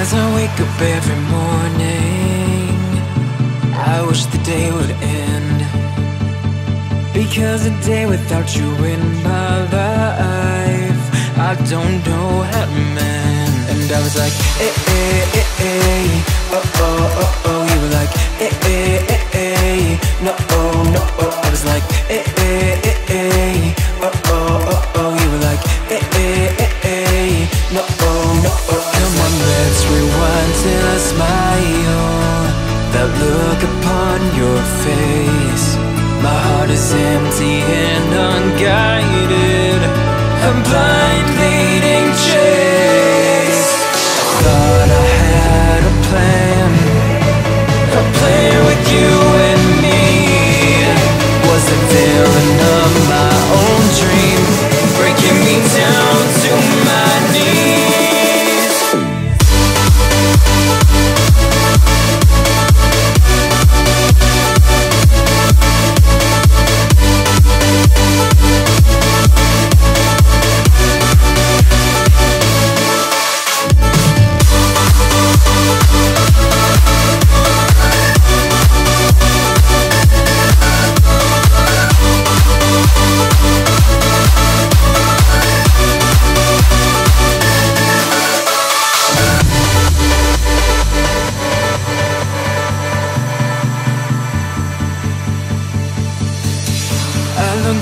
As I wake up every morning, I wish the day would end. Because a day without you in my life, I don't know how to mend. And I was like, eh, eh, eh, eh, oh, oh, oh, oh. You were like, eh, eh, eh, eh, no, oh, look upon your face. My heart is empty and unguided.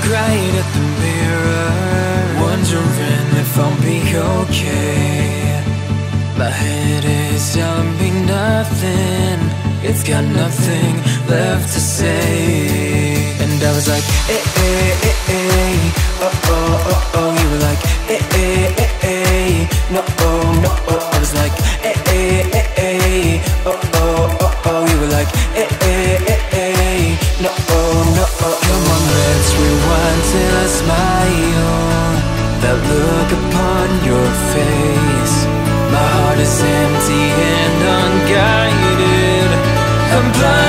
Right at the mirror, wondering if I'll be okay. My head is telling me nothing, it's got nothing left to say. And I was like, eh, eh, eh, heart is empty and unguided. I'm blind